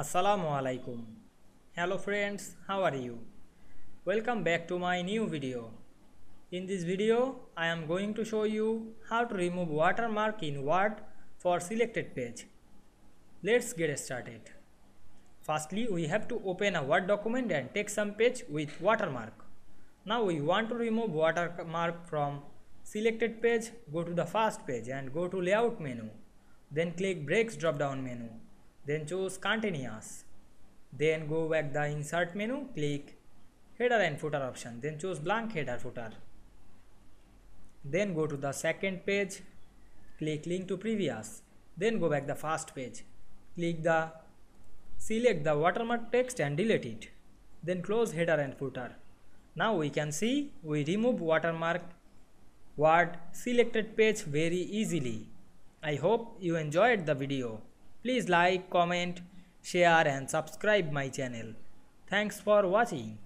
Assalamu alaikum. Hello friends, how are you? Welcome back to my new video. In this video, I am going to show you how to remove watermark in Word for selected page. Let's get started. Firstly, we have to open a Word document and take some page with watermark. Now we want to remove watermark from selected page, go to the first page and go to layout menu. Then click breaks drop down menu then choose continuous. Then go back the insert menu click header and footer option. Then choose blank header footer. Then go to the second page click link to previous. Then go back the first page. Click the select the watermark text and delete it. Then close header and footer. Now we can see we remove watermark word selected page very easily. I hope you enjoyed the video Please like, comment, share and subscribe my channel. Thanks for watching.